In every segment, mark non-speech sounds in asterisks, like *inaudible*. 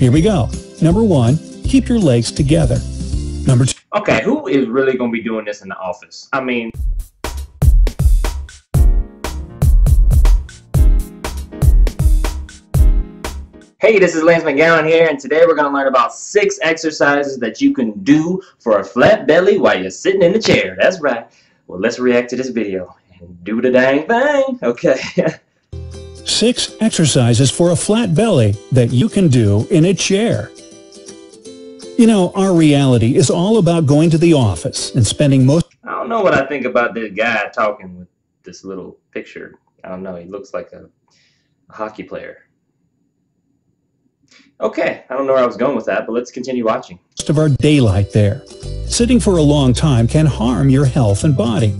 Here we go. Number one, keep your legs together. Number two. Okay, who is really going to be doing this in the office? I mean, Hey, this is Lance McGowan here, and today we're going to learn about six exercises that you can do for a flat belly while you're sitting in the chair. That's right. Well, let's react to this video and do the dang thing. Okay. *laughs* six exercises for a flat belly that you can do in a chair. You know, our reality is all about going to the office and spending most... I don't know what I think about this guy talking with this little picture. I don't know. He looks like a, a hockey player. Okay, I don't know where I was going with that, but let's continue watching. Most of our daylight there. Sitting for a long time can harm your health and body.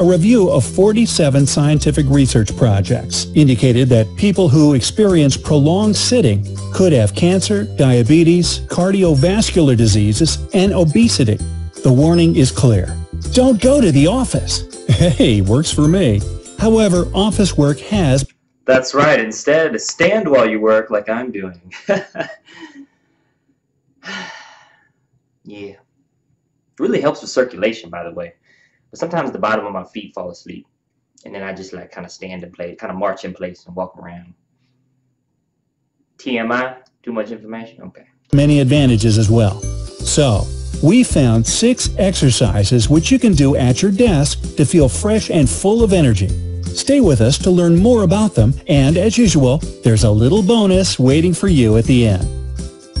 A review of 47 scientific research projects indicated that people who experience prolonged sitting could have cancer, diabetes, cardiovascular diseases, and obesity. The warning is clear. Don't go to the office. *laughs* Hey, works for me. However, office work has that's right. Instead, stand while you work like I'm doing. *laughs* yeah. Really helps with circulation, by the way. But sometimes the bottom of my feet fall asleep. And then I just like kind of stand in place, kind of march in place and walk around. TMI? Too much information? Okay. Many advantages as well. So, we found six exercises which you can do at your desk to feel fresh and full of energy. Stay with us to learn more about them, and as usual, there's a little bonus waiting for you at the end.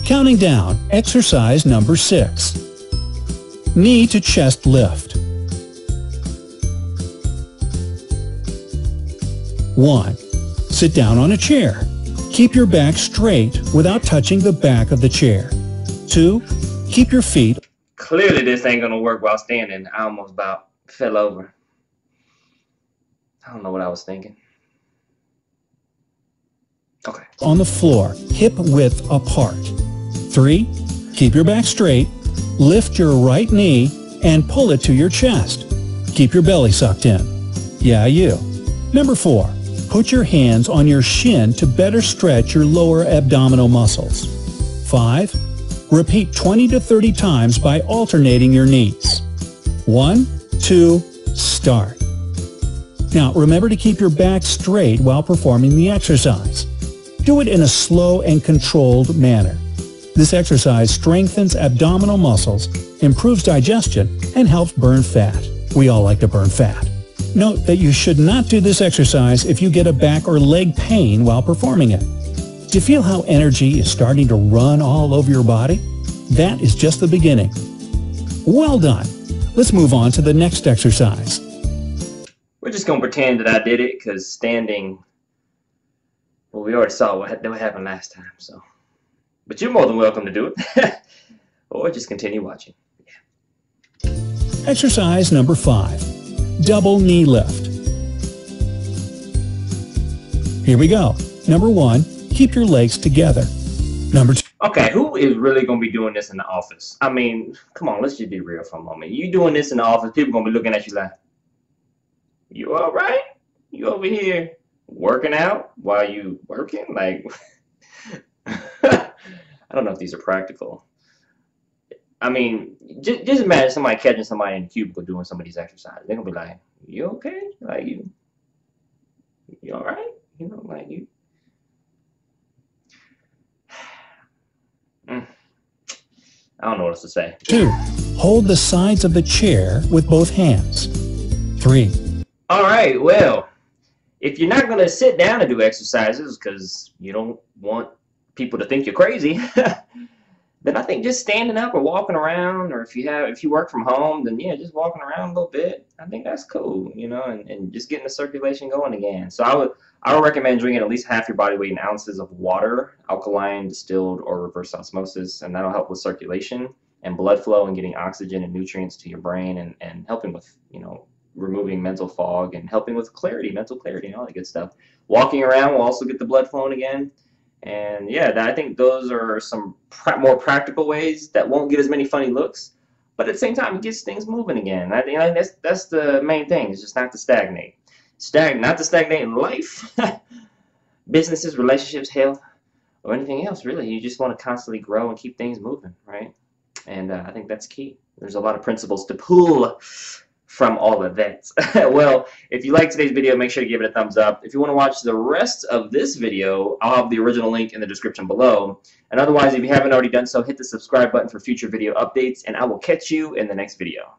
Counting down, exercise number 6. Knee to chest lift. 1. Sit down on a chair. Keep your back straight without touching the back of the chair. 2. Keep your feet. Clearly this ain't gonna work while standing. I almost about fell over. I don't know what I was thinking. Okay. On the floor, hip width apart. Three, keep your back straight, lift your right knee, and pull it to your chest. Keep your belly sucked in. Yeah, you. Number four, put your hands on your shin to better stretch your lower abdominal muscles. Five, repeat 20 to 30 times by alternating your knees. One, two, start. Now, remember to keep your back straight while performing the exercise. Do it in a slow and controlled manner. This exercise strengthens abdominal muscles, improves digestion, and helps burn fat. We all like to burn fat. Note that you should not do this exercise if you get a back or leg pain while performing it. Do you feel how energy is starting to run all over your body? That is just the beginning. Well done. Let's move on to the next exercise. We're just going to pretend that I did it because standing, well, we already saw what, what happened last time. So, But you're more than welcome to do it. *laughs* or just continue watching. Yeah. Exercise number five, double knee lift. Here we go. Number one, keep your legs together. Number two. Okay, who is really going to be doing this in the office? I mean, come on, let's just be real for a moment. You doing this in the office, people going to be looking at you like, you all right? You over here working out while you working? Like, *laughs* I don't know if these are practical. I mean, just, just imagine somebody catching somebody in the cubicle doing some of these exercises. They're gonna be like, "You okay? Like you, you all right? You know, like you." *sighs* Mm. I don't know what else to say. Two, hold the sides of the chair with both hands. Three, all right, well, if you're not going to sit down and do exercises because you don't want people to think you're crazy, *laughs* then I think just standing up or walking around, or if you have if you work from home, then yeah, just walking around a little bit. I think that's cool, you know, and, and just getting the circulation going again. So I would I would recommend drinking at least half your body weight in ounces of water, alkaline, distilled, or reverse osmosis, and that'll help with circulation and blood flow and getting oxygen and nutrients to your brain and, and helping with, you know, removing mental fog and helping with clarity, mental clarity, and all that good stuff. Walking around will also get the blood flowing again. And yeah, I think those are some pra more practical ways that won't get as many funny looks, but at the same time, it gets things moving again. I think that's that's the main thing. Is just not to stagnate. Stag not to stagnate in life, *laughs* businesses, relationships, health, or anything else, really. You just want to constantly grow and keep things moving, right? And uh, I think that's key. There's a lot of principles to pull from all that. *laughs* well, if you like today's video, make sure to give it a thumbs up. If you want to watch the rest of this video, I'll have the original link in the description below. And otherwise, if you haven't already done so, hit the subscribe button for future video updates, and I will catch you in the next video.